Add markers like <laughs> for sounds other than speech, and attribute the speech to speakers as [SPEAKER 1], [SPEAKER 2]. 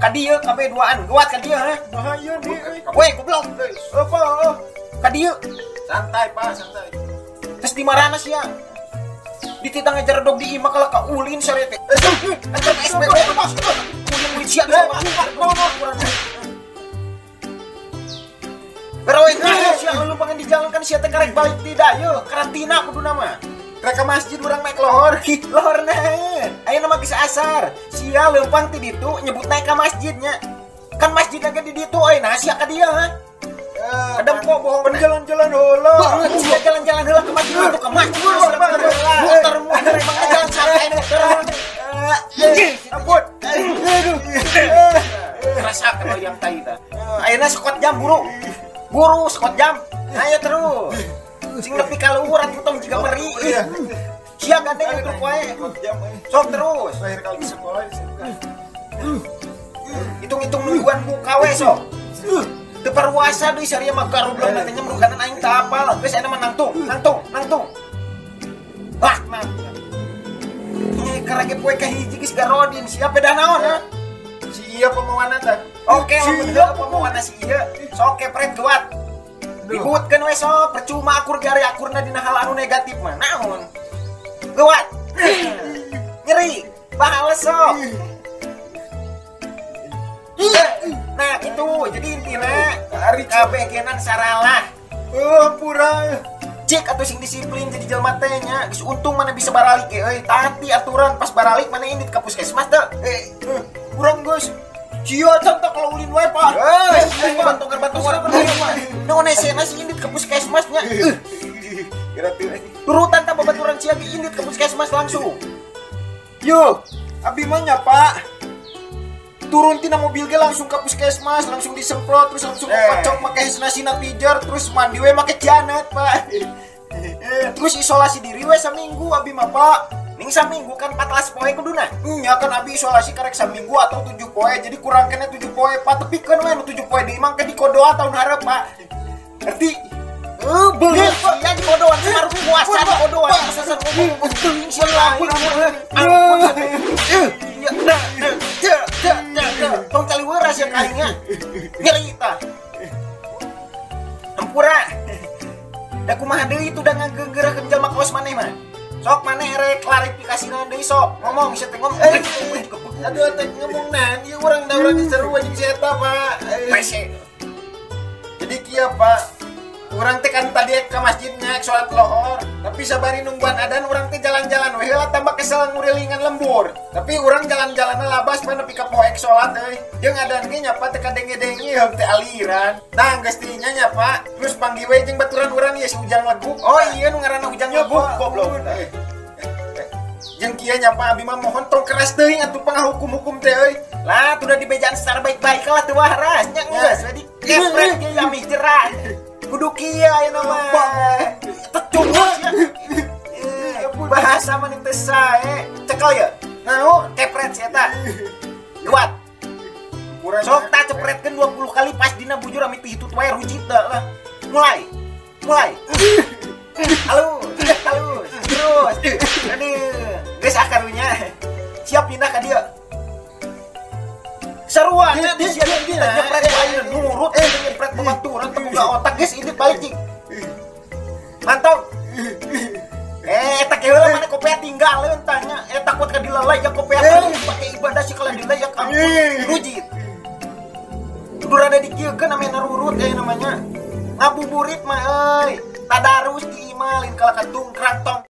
[SPEAKER 1] kadieu kabeh duaan, gawat kadieu ha?
[SPEAKER 2] bahaya nih
[SPEAKER 1] Weh, goblok.
[SPEAKER 2] apa.
[SPEAKER 1] Kadieu.
[SPEAKER 2] santai pak santai
[SPEAKER 1] Terus di mana sih ya? Dititang ngejar dog di ima kalau ka ulin sore teh. Antar SPB mas. Ulin ulin siap sama. Berawai kaya siang lu pengen dijalankan siapa karek balik tidak yuk karantina kudu nama Reka masjid orang naik lohor. <laughs> Lohor naik ayo nama kisah asar. Sia lempang ti ditu nyebut naik ke masjidnya. Kan masjidnya ke di ditu ayo sia ka dia ha? Ada kok bohong
[SPEAKER 2] jalan-jalan holo
[SPEAKER 1] Banget jalan-jalan dulu ke masjid untuk ke masjid muter muter emang jalan santai muter
[SPEAKER 2] ampun.
[SPEAKER 1] Kerasa kalau yang tadi dah. Akhirnya sekot jam buru. Buru sekot jam. Ayo terus sing nepi kaluhur atuh tong juga meri. Sia gandeng itu poe.
[SPEAKER 2] Jam
[SPEAKER 1] sok terus.
[SPEAKER 2] Terakhir kali sekolah di
[SPEAKER 1] hitung-hitung mingguan buka we sok. Teu perwasa deui sari mah garublok nantinya merukanan aing teu apal geus eta mah nangtung nangtung nangtung lah nah. Ini karage poe ka hiji geus garodin? Siapa dah naon ha
[SPEAKER 2] si iya dah.
[SPEAKER 1] Oke, lamun warna si ieu. Sok kepret kuat. Ributkeun we percuma akur gari akurna dina hal anu negatif mah. Naon? Kuat. <laughs> Nyeri. Bahala sok. Nah, itu jadi intinya hari kabeh genan saralah.
[SPEAKER 2] oh pura
[SPEAKER 1] Cek atau sing disiplin jadi jelema teh nya. Geus untung mana bisa baralik ge euy. Tati aturan pas baralik mana ini ke puskesmas teh. Eh,
[SPEAKER 2] Eh, kurang guys Cia contoh kalau ulin wae pak
[SPEAKER 1] Eh, bantu bantu orang berdua. No nese nasi indit ke puskesmasnya.
[SPEAKER 2] gratis
[SPEAKER 1] Turutan tambah baturan ciagi indit ke puskesmas langsung.
[SPEAKER 2] Yo, abi mah pak turun tina mobil ge langsung ke puskesmas langsung disemprot terus langsung
[SPEAKER 1] Eh.
[SPEAKER 2] pakai nasi pijar terus mandi we make janet pak
[SPEAKER 1] Eh, terus isolasi diri we saminggu abi mah pak. Ning saminggu kan 14 poe kuduna.
[SPEAKER 2] nya kan abi isolasi karek seminggu atau tujuh poe jadi kurang kena tujuh poe pak tapi kan we nu tujuh poe di imang ke di kodoa tahun harap pak ngerti
[SPEAKER 1] Eh, beli ya di kodoan separuh puasa di kodoan. Masa ser ngomong teuing sia ampun ampun. Dah, dah, dah, dah, dah, dah. Tong kali weras ya kainnya. Nyeri tah. Ampura. Da kumaha deui itu da jalma kaos maneh mah. Sok maneh rek klarifikasi naon deui sok. Ngomong sia teh ngomong.
[SPEAKER 2] Eh, aduh teh ngomong dia orang da diseru anjing si eta pak jadi kia pak orang teh kan tadi ke masjidnya sholat lohor tapi sabari nungguan adan orang teh jalan-jalan weh lah tambah kesel ngurilingan lembur. Tapi orang jalan-jalan labas mana pika poek sholat euy. Jeung adan ge nyapa teh kadenge-denge heuh teh aliran. Nah geus teh nya nyapa terus panggil we jeung baturan urang ya si ujang leguk.
[SPEAKER 1] Oh iya nu ngaranna ujang
[SPEAKER 2] nyapa?
[SPEAKER 1] ngebuk goblok.
[SPEAKER 2] Eh, eh, jeung kieu nyapa abi mah mohon tong keras teuing atuh pangahukum-hukum teh euy.
[SPEAKER 1] Lah, tuh udah dibejaan secara baik-baik lah tuh waras. Nya geus jadi kepret ge yami jerah. Kudu kieu aya nama. Tecungus ya. Eh, Bahasa mah teh sae. Cekel ya. Naon kepret si eta. Kuat. Sok tak cepretkeun 20 kali pas dina bujur ami hitut wae rujit lah. Mulai. Mulai. Halo, halo. Terus. Aduh. Geus akarunya. Siap pindah ka dia. Seruannya di sini kita nyepret bayi nurut eh nyepret pematuran temuga otak guys ini balik cik. Mantap. Eh, eta keheula mana kopea tinggal tanya. Eh takut ka dilelai ya kopea pakai ibadah sih kalau dilelai ya kamu rujit. Kudu rada dikieukeun namanya narurut eh namanya. Ngabuburit mah euy. Tadarus diimalin kalau katung krantong.